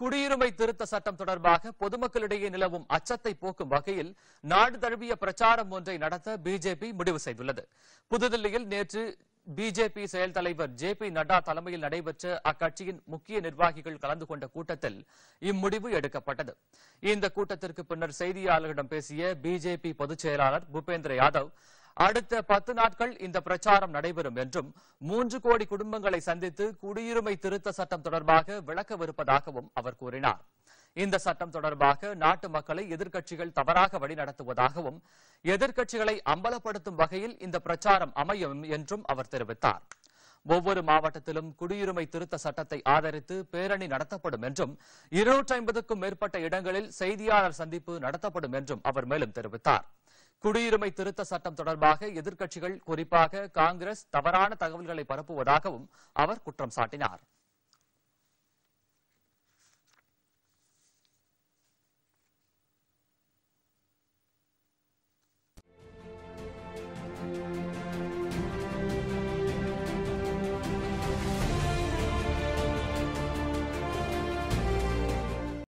குடியுரிமை திருத்த சட்டம் தொடர்பாக பொதுமக்களிடையே நிலவும் அச்சத்தை போக்கும் வகையில் நாடு தழுவிய பிரச்சாரம் ஒன்றை நடத்த பிஜேபி முடிவு செய்துள்ளது. புதுதில்லியில் நேற்று பிஜேபி செயல் தலைவர் ஜே பி நட்டா தலைமையில் நடைபெற்ற அக்கட்சியின் முக்கிய நிர்வாகிகள் கலந்து கொண்ட கூட்டத்தில் இம்முடிவு எடுக்கப்பட்டது. இந்த கூட்டத்திற்கு பின்னர் செய்தியாளர்களிடம் பேசிய பிஜேபி பொதுச் செயலாளர் பூபேந்திர யாதவ் அடுத்த பத்து நாட்கள் இந்த பிரச்சாரம் நடைபெறும் என்றும் மூன்று கோடி குடும்பங்களை சந்தித்து குடியுரிமை திருத்த சட்டம் தொடர்பாக விளக்கவிருப்பதாகவும் அவர் கூறினார். இந்த சட்டம் தொடர்பாக நாட்டு மக்களை எதிர்க்கட்சிகள் தவறாக வழிநடத்துவதாகவும் எதிர்க்கட்சிகளை அம்பலப்படுத்தும் வகையில் இந்த பிரச்சாரம் அமையும் என்றும் அவர் தெரிவித்தார். ஒவ்வொரு மாவட்டத்திலும் குடியுரிமை திருத்த சட்டத்தை ஆதரித்து பேரணி நடத்தப்படும் என்றும் இருநூற்றி ஐம்பதுக்கும் மேற்பட்ட இடங்களில் செய்தியாளர் சந்திப்பு நடத்தப்படும் என்றும் அவர் மேலும் தெரிவித்தாா் குடியுரிமை திருத்த சட்டம் தொடர்பாக எதிர்க்கட்சிகள் குறிப்பாக காங்கிரஸ் தவறான தகவல்களை பரப்புவதாகவும் அவர் குற்றம் சாட்டினார்.